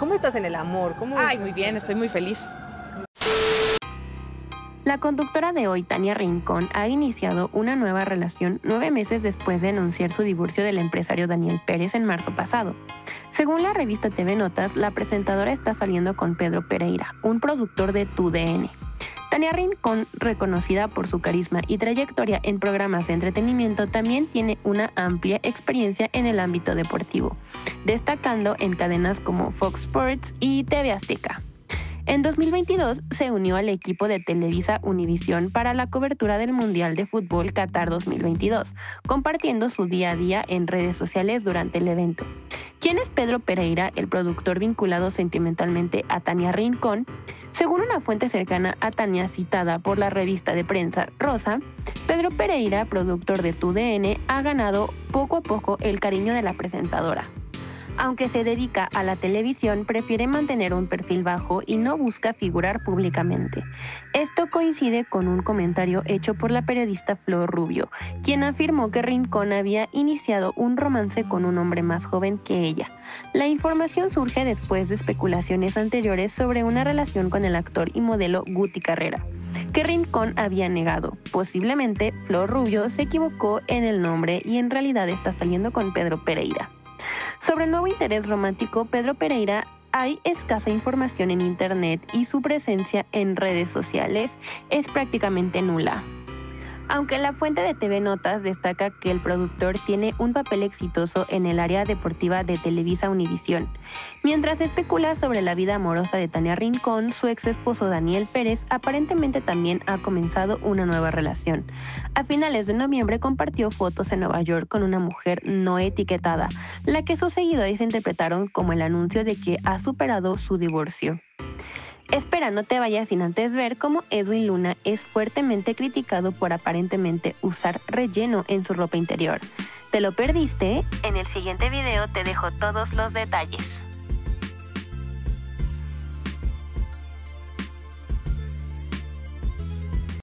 ¿Cómo estás en el amor? ¿Cómo... Ay, muy bien, estoy muy feliz. La conductora de hoy, Tania Rincón, ha iniciado una nueva relación nueve meses después de anunciar su divorcio del empresario Daniel Pérez en marzo pasado. Según la revista TV Notas, la presentadora está saliendo con Pedro Pereira, un productor de TUDN. Tania Rincón, reconocida por su carisma y trayectoria en programas de entretenimiento, también tiene una amplia experiencia en el ámbito deportivo, destacando en cadenas como Fox Sports y TV Azteca. En 2022 se unió al equipo de Televisa Univisión para la cobertura del Mundial de Fútbol Qatar 2022, compartiendo su día a día en redes sociales durante el evento. ¿Quién es Pedro Pereira, el productor vinculado sentimentalmente a Tania Rincón? Según una fuente cercana a Tania citada por la revista de prensa Rosa, Pedro Pereira, productor de TUDN, ha ganado poco a poco el cariño de la presentadora. Aunque se dedica a la televisión, prefiere mantener un perfil bajo y no busca figurar públicamente. Esto coincide con un comentario hecho por la periodista Flor Rubio, quien afirmó que Rincón había iniciado un romance con un hombre más joven que ella. La información surge después de especulaciones anteriores sobre una relación con el actor y modelo Guti Carrera que Rincón había negado. Posiblemente Flor Rubio se equivocó en el nombre y en realidad está saliendo con Pedro Pereira. Sobre el nuevo interés romántico, Pedro Pereira hay escasa información en Internet y su presencia en redes sociales es prácticamente nula aunque la fuente de TV Notas destaca que el productor tiene un papel exitoso en el área deportiva de Televisa Univisión. Mientras especula sobre la vida amorosa de Tania Rincón, su ex esposo Daniel Pérez aparentemente también ha comenzado una nueva relación. A finales de noviembre compartió fotos en Nueva York con una mujer no etiquetada, la que sus seguidores interpretaron como el anuncio de que ha superado su divorcio. Espera, no te vayas sin antes ver cómo Edwin Luna es fuertemente criticado por aparentemente usar relleno en su ropa interior. ¿Te lo perdiste? En el siguiente video te dejo todos los detalles.